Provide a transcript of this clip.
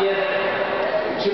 Este.